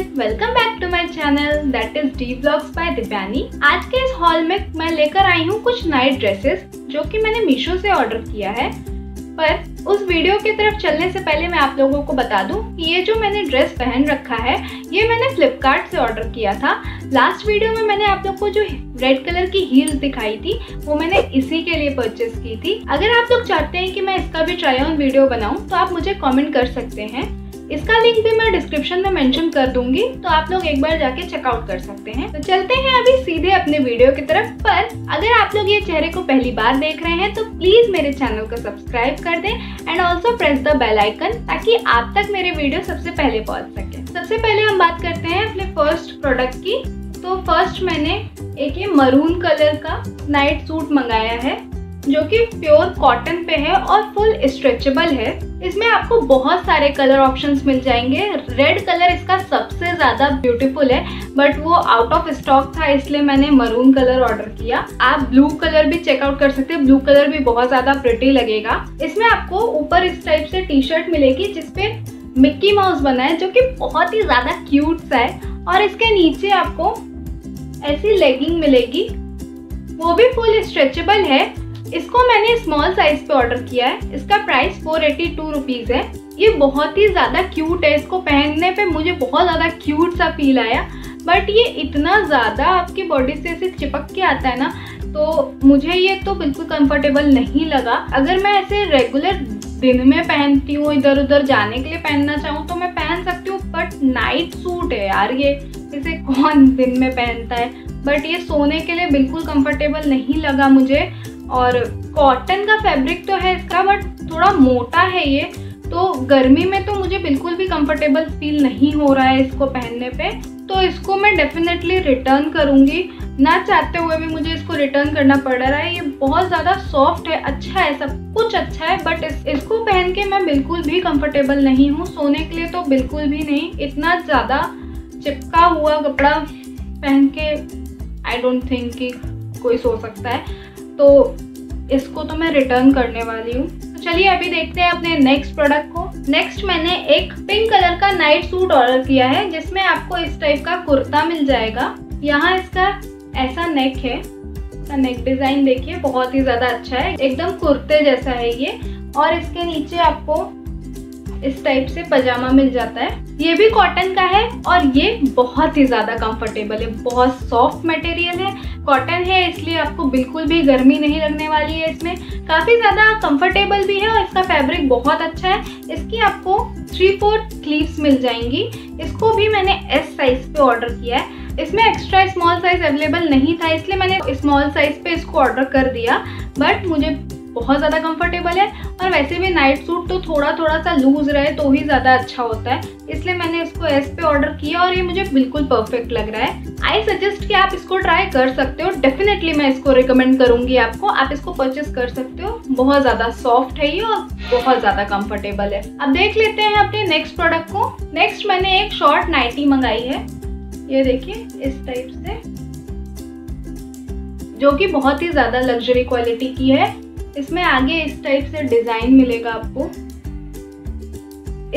Everyone welcome back to my channel that is the blogs by Divyani आज के इस hall में मैं लेकर आई हूँ कुछ नाइट ड्रेसेस जो कि मैंने मीशो से ऑर्डर किया है। पर उस वीडियो की तरफ़ चलने से पहले मैं आप लोगों को बता दूँ कि ये जो मैंने ड्रेस पहन रखा है, ये मैंने फ्लिपकार्ट से ऑर्डर किया था। लास्ट वीडियो में मैंने आप लोग को जो रेड कलर की हील्स दिखाई थी, वो मैंने इसी के लिए परचेस की थी। अगर आप लोग चाहते हैं कि मैं इसका भी ट्राई ऑन वीडियो बनाऊँ तो आप मुझे कमेंट कर सकते हैं। इसका लिंक भी मैं डिस्क्रिप्शन में मेंशन कर दूँगी तो आप लोग एक बार जाके चेकआउट कर सकते हैं। तो चलते हैं अभी सीधे अपने वीडियो की तरफ़, पर अगर आप लोग ये चेहरे को पहली बार देख रहे हैं तो प्लीज़ मेरे चैनल को सब्सक्राइब कर दें and also press the bell icon ताकि आप तक मेरे वीडियो सबसे पहले पहुँच सके। सबसे पहले हम बात करते हैं अपने फ़र्स्ट प्रोडक्ट की। तो फ़र्स्ट मैंने एक ये मरून कलर का नाइट सूट मंगाया है। जो कि प्योर कॉटन पे है और फुल स्ट्रेचेबल है। इसमें आपको बहुत सारे कलर ऑप्शंस मिल जाएँगे। रेड कलर इसका सबसे ज़्यादा ब्यूटीफुल है बट वो आउट ऑफ़ स्टॉक था, इसलिए मैंने मरून कलर ऑर्डर किया। आप ब्लू कलर भी चेकआउट कर सकते हैं। ब्लू कलर भी बहुत ज़्यादा प्रिटी लगेगा। इसमें आपको ऊपर इस टाइप से टी शर्ट मिलेगी, जिसपे मिक्की माउस बना है, जो कि बहुत ही ज़्यादा क्यूट सा है। और इसके नीचे आपको ऐसी लेगिंग मिलेगी। वो भी फुल स्ट्रेचेबल है इसको मैंने स्मॉल साइज़ पे ऑर्डर किया है। इसका price four eighty two rupees है। ये बहुत ही ज़्यादा क्यूट है। इसको पहनने पे मुझे बहुत ज़्यादा क्यूट सा फील आया। बट ये इतना ज़्यादा आपकी बॉडी से ऐसे चिपक के आता है ना तो मुझे ये तो बिल्कुल कंफर्टेबल नहीं लगा। अगर मैं ऐसे रेगुलर दिन में पहनती हूँ इधर उधर जाने के लिए पहनना चाहूँ तो मैं पहन सकती हूँ। बट नाइट सूट है यार ये। इसे कौन दिन में पहनता है? बट ये सोने के लिए बिल्कुल कंफर्टेबल नहीं लगा मुझे। और कॉटन का फैब्रिक तो है इसका बट थोड़ा मोटा है ये तो गर्मी में तो मुझे बिल्कुल भी कंफर्टेबल फील नहीं हो रहा है इसको पहनने पे। तो इसको मैं डेफिनेटली रिटर्न करूँगी। ना चाहते हुए भी मुझे इसको रिटर्न करना पड़ रहा है। ये बहुत ज़्यादा सॉफ्ट है अच्छा है सब कुछ अच्छा है बट इस, इसको पहन के मैं बिल्कुल भी कंफर्टेबल नहीं हूँ। सोने के लिए तो बिल्कुल भी नहीं। इतना ज़्यादा चिपका हुआ कपड़ा पहन के आई डोंट थिंक कि कोई सो सकता है। तो इसको तो मैं रिटर्न करने वाली हूँ। तो चलिए अभी देखते हैं अपने नेक्स्ट प्रोडक्ट को। नेक्स्ट मैंने एक पिंक कलर का नाइट सूट ऑर्डर किया है, जिसमें आपको इस टाइप का कुर्ता मिल जाएगा। यहाँ इसका ऐसा नेक है। नेक डिज़ाइन देखिए, बहुत ही ज़्यादा अच्छा है। एकदम कुर्ते जैसा है ये। और इसके नीचे आपको इस टाइप से पजामा मिल जाता है। ये भी कॉटन का है और ये बहुत ही ज़्यादा कंफर्टेबल है। बहुत सॉफ्ट मटेरियल है। कॉटन है, इसलिए आपको बिल्कुल भी गर्मी नहीं लगने वाली है इसमें। काफ़ी ज़्यादा कंफर्टेबल भी है और इसका फैब्रिक बहुत अच्छा है। इसकी आपको थ्री फोर स्लीव्स मिल जाएँगी। इसको भी मैंने एस साइज़ पे ऑर्डर किया है। इसमें एक्स्ट्रा स्मॉल साइज़ अवेलेबल नहीं था, इसलिए मैंने स्मॉल साइज़ पे इसको ऑर्डर कर दिया। बट मुझे बहुत ज़्यादा कंफर्टेबल है। और वैसे भी नाइट सूट तो थोड़ा थोड़ा सा लूज रहे तो ही ज़्यादा अच्छा होता है। इसलिए मैंने इसको एस पे ऑर्डर किया और ये मुझे बिल्कुल परफेक्ट लग रहा है। आई सजेस्ट कि आप इसको ट्राई कर सकते हो। डेफिनेटली मैं इसको रिकमेंड करूँगी आपको। आप इसको परचेस कर सकते हो। बहुत ज़्यादा सॉफ्ट है ये और बहुत ज़्यादा कंफर्टेबल है। अब देख लेते हैं अपने नेक्स्ट प्रोडक्ट को। नेक्स्ट मैंने एक शॉर्ट नाइटी मंगाई है। ये देखिए, इस टाइप से। जो कि बहुत ही ज़्यादा लग्जरी क्वालिटी की है। इसमें आगे इस टाइप से डिज़ाइन मिलेगा आपको।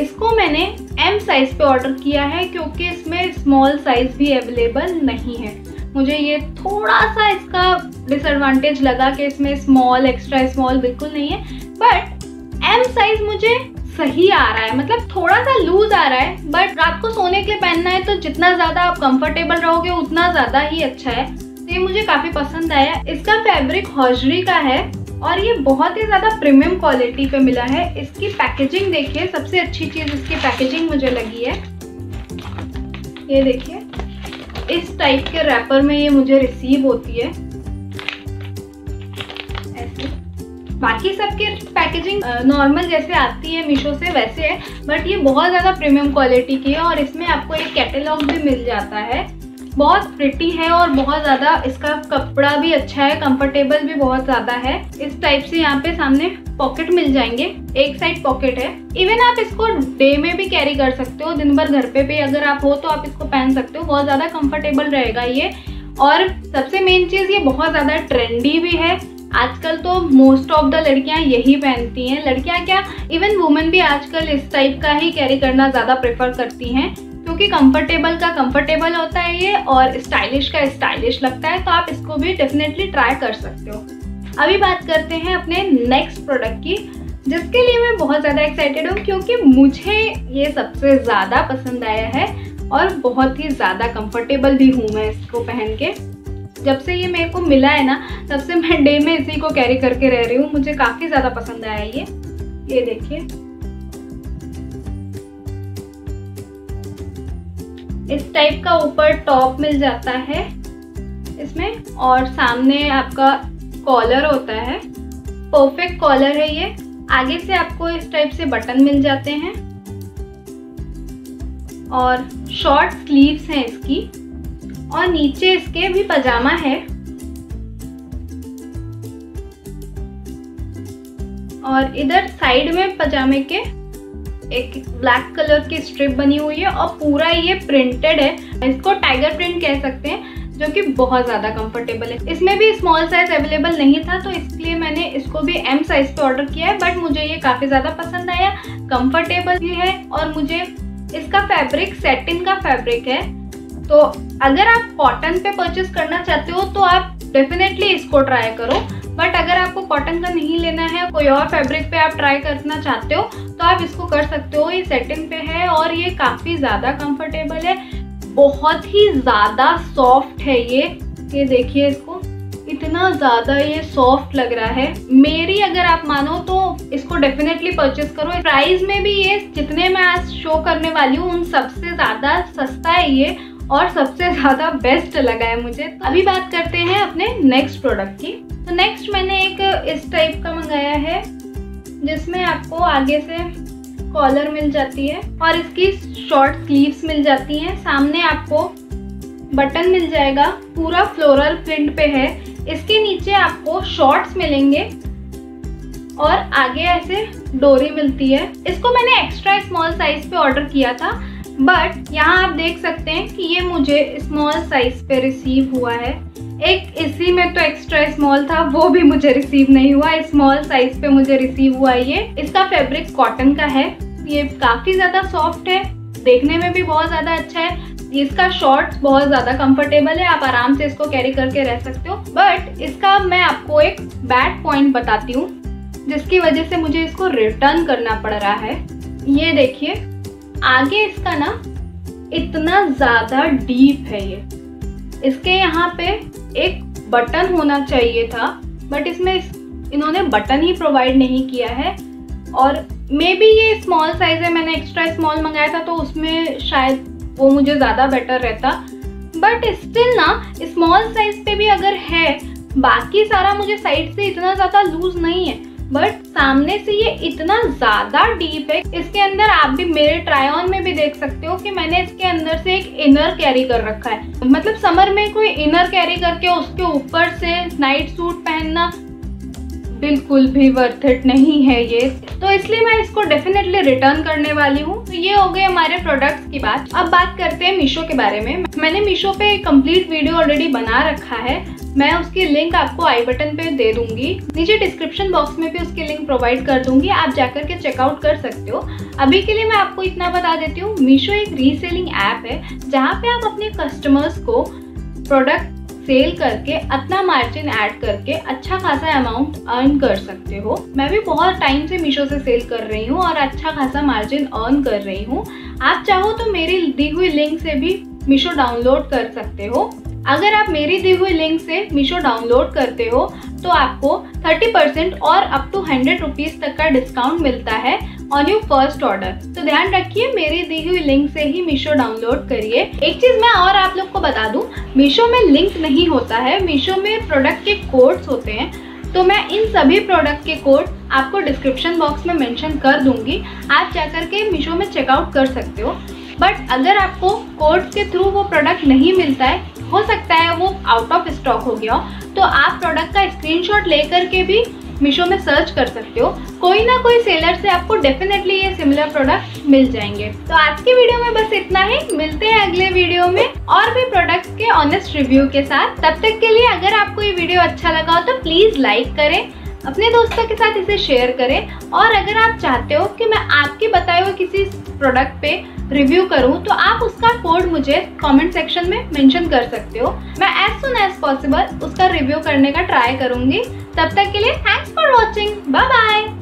इसको मैंने एम साइज़ पे ऑर्डर किया है क्योंकि इसमें स्मॉल साइज़ भी अवेलेबल नहीं है। मुझे ये थोड़ा सा इसका डिसएडवांटेज लगा कि इसमें स्मॉल एक्स्ट्रा स्मॉल बिल्कुल नहीं है। बट एम साइज़ मुझे सही आ रहा है मतलब थोड़ा सा लूज आ रहा है। बट रात को सोने के लिए पहनना है तो जितना ज़्यादा आप कंफर्टेबल रहोगे, उतना ज़्यादा ही अच्छा है। तो ये मुझे काफ़ी पसंद आया। इसका फैब्रिक हॉजरी का है। और ये बहुत ही ज़्यादा प्रीमियम क्वालिटी पे मिला है। इसकी पैकेजिंग देखिए, सबसे अच्छी चीज़ इसकी पैकेजिंग मुझे लगी है। ये देखिए, इस टाइप के रैपर में ये मुझे रिसीव होती है। ऐसे। बाकी सबके पैकेजिंग नॉर्मल जैसे आती है मीशो से, वैसे है बट ये बहुत ज़्यादा प्रीमियम क्वालिटी की है और इसमें आपको एक कैटेलॉग भी मिल जाता है। बहुत प्रिटी है और बहुत ज़्यादा इसका कपड़ा भी अच्छा है कंफर्टेबल भी बहुत ज़्यादा है। इस टाइप से यहाँ पे सामने पॉकेट मिल जाएँगे। एक साइड पॉकेट है। इवन आप इसको डे में भी कैरी कर सकते हो, दिन भर घर पे भी अगर आप हो तो आप इसको पहन सकते हो। बहुत ज़्यादा कंफर्टेबल रहेगा ये। और सबसे मेन चीज़, ये बहुत ज़्यादा ट्रेंडी भी है। आजकल तो मोस्ट ऑफ़ द लड़कियाँ यही पहनती हैं। लड़कियाँ क्या इवन वुमेन भी आजकल इस टाइप का ही कैरी करना ज़्यादा प्रेफर करती हैं। क्योंकि कंफर्टेबल का कंफर्टेबल होता है ये और स्टाइलिश का स्टाइलिश लगता है तो आप इसको भी डेफिनेटली ट्राई कर सकते हो। अभी बात करते हैं अपने नेक्स्ट प्रोडक्ट की, जिसके लिए मैं बहुत ज़्यादा एक्साइटेड हूँ, क्योंकि मुझे ये सबसे ज़्यादा पसंद आया है और बहुत ही ज़्यादा कंफर्टेबल भी हूँ मैं इसको पहन के। जब से ये मेरे को मिला है ना, तब से मैं डे में इसी को कैरी करके रह रही हूँ, मुझे काफ़ी ज़्यादा पसंद आया ये। ये देखिए। इस टाइप का ऊपर टॉप मिल जाता है। इसमें और सामने आपका कॉलर होता है। परफेक्ट कॉलर है ये। आगे से आपको इस टाइप से बटन मिल जाते हैं। और शॉर्ट स्लीव्स हैं इसकी। और नीचे इसके भी पजामा है। और इधर साइड में पजामे के एक ब्लैक कलर की स्ट्रिप बनी हुई है और पूरा ये प्रिंटेड है। इसको टाइगर प्रिंट कह सकते हैं, जो कि बहुत ज़्यादा कंफर्टेबल है। इसमें भी स्मॉल साइज़ अवेलेबल नहीं था तो इसलिए मैंने इसको भी एम साइज़ पे ऑर्डर किया है बट मुझे ये काफ़ी ज़्यादा पसंद आया। कंफर्टेबल भी है और मुझे इसका फैब्रिक सेटिन का फैब्रिक है। तो अगर आप कॉटन पे परचेस करना चाहते हो तो आप डेफिनेटली इसको ट्राई करो। बट अगर आपको कॉटन का नहीं लेना है, कोई और फैब्रिक पे आप ट्राई करना चाहते हो तो आप इसको कर सकते हो। ये सेटिन पे है और ये काफ़ी ज़्यादा कंफर्टेबल है। बहुत ही ज़्यादा सॉफ्ट है ये। ये देखिए इसको। इतना ज़्यादा ये सॉफ्ट लग रहा है। मेरी अगर आप मानो तो इसको डेफिनेटली परचेस करो। प्राइस में भी ये जितने मैं आज शो करने वाली हूँ, उन सबसे ज़्यादा सस्ता है ये और सबसे ज़्यादा बेस्ट लगा है मुझे। तो अभी बात करते हैं अपने नेक्स्ट प्रोडक्ट की। तो नेक्स्ट मैंने एक इस टाइप का मंगाया है, जिसमें आपको आगे से कॉलर मिल जाती है और इसकी शॉर्ट स्लीव्स मिल जाती हैं। सामने आपको बटन मिल जाएगा, पूरा फ्लोरल प्रिंट पे है। इसके नीचे आपको शॉर्ट्स मिलेंगे और आगे ऐसे डोरी मिलती है। इसको मैंने एक्स्ट्रा स्मॉल साइज़ पे ऑर्डर किया था बट यहाँ आप देख सकते हैं कि ये मुझे स्मॉल साइज़ पे रिसीव हुआ है। एक इसी में तो एक्स्ट्रा स्मॉल था, वो भी मुझे रिसीव नहीं हुआ। स्मॉल साइज़ पे मुझे रिसीव हुआ ये। इसका फैब्रिक कॉटन का है। ये काफ़ी ज़्यादा सॉफ्ट है। देखने में भी बहुत ज़्यादा अच्छा है। इसका शॉर्ट्स बहुत ज़्यादा कंफर्टेबल है। आप आराम से इसको कैरी करके रह सकते हो। बट इसका मैं आपको एक बैड पॉइंट बताती हूँ, जिसकी वजह से मुझे इसको रिटर्न करना पड़ रहा है। ये देखिए, आगे इसका ना इतना ज़्यादा डीप है ये। इसके यहाँ पे एक बटन होना चाहिए था बट इसमें इन्होंने बटन ही प्रोवाइड नहीं किया है। और मे बी ये स्मॉल साइज़ है, मैंने एक्स्ट्रा स्मॉल मंगाया था तो उसमें शायद वो मुझे ज़्यादा बेटर रहता। बट स्टिल ना स्मॉल साइज़ पे भी अगर है, बाकी सारा मुझे साइड से इतना ज़्यादा लूज नहीं है। बट सामने से ये इतना ज़्यादा डीप है, इसके अंदर आप भी मेरे ट्राई ऑन में भी देख सकते हो कि मैंने इसके अंदर से एक इनर कैरी कर रखा है। मतलब समर में कोई इनर कैरी करके उसके ऊपर से नाइट सूट पहनना बिल्कुल भी वर्थ इट नहीं है ये। तो इसलिए मैं इसको डेफिनेटली रिटर्न करने वाली हूँ। तो ये हो गए हमारे प्रोडक्ट्स की बात। अब बात करते हैं मीशो के बारे में। मैंने मीशो पे कंप्लीट वीडियो ऑलरेडी बना रखा है। मैं उसकी लिंक आपको आई बटन पे दे दूँगी। नीचे डिस्क्रिप्शन बॉक्स में भी उसकी लिंक प्रोवाइड कर दूँगी। आप जाकर के चेकआउट कर सकते हो। अभी के लिए मैं आपको इतना बता देती हूँ। मीशो एक रीसेलिंग ऐप है, जहाँ पे आप अपने कस्टमर्स को प्रोडक्ट सेल करके, अपना मार्जिन ऐड करके अच्छा खासा अमाउंट अर्न कर सकते हो। मैं भी बहुत टाइम से मीशो से सेल कर रही हूँ और अच्छा खासा मार्जिन अर्न कर रही हूँ। आप चाहो तो मेरी दी हुई लिंक से भी मीशो डाउनलोड कर सकते हो। अगर आप मेरी दी हुई लिंक से मीशो डाउनलोड करते हो तो आपको 30% और अप टू हंड्रेड रुपीज़ तक का डिस्काउंट मिलता है ऑन यू फ़र्स्ट ऑर्डर तो ध्यान रखिए, मेरी दी हुई लिंक से ही मीशो डाउनलोड करिए। एक चीज़ मैं और आप लोग को बता दूँ मीशो में लिंक नहीं होता है। मीशो में प्रोडक्ट के कोड्स होते हैं। तो मैं इन सभी प्रोडक्ट के कोड आपको डिस्क्रिप्शन बॉक्स में मेंशन कर दूँगी। आप जाकर के मीशो में चेकआउट कर सकते हो। बट अगर आपको कोड के थ्रू वो प्रोडक्ट नहीं मिलता है हो सकता है वो आउट ऑफ़ स्टॉक हो गया हो। तो आप प्रोडक्ट का स्क्रीनशॉट लेकर के भी मीशो में सर्च कर सकते हो। कोई ना कोई सेलर से आपको डेफिनेटली ये सिमिलर प्रोडक्ट मिल जाएँगे। तो आज की वीडियो में बस इतना ही। मिलते हैं अगले वीडियो में और भी प्रोडक्ट्स के ऑनेस्ट रिव्यू के साथ। तब तक के लिए अगर आपको ये वीडियो अच्छा लगा हो तो प्लीज़ लाइक करें, अपने दोस्तों के साथ इसे शेयर करें। और अगर आप चाहते हो कि मैं आपके बताए हुए किसी प्रोडक्ट पे रिव्यू करूँ तो आप उसका कोड मुझे कमेंट सेक्शन में मेंशन कर सकते हो। मैं एज सुन एज पॉसिबल उसका रिव्यू करने का ट्राई करूँगी। तब तक के लिए thanks for watching bye bye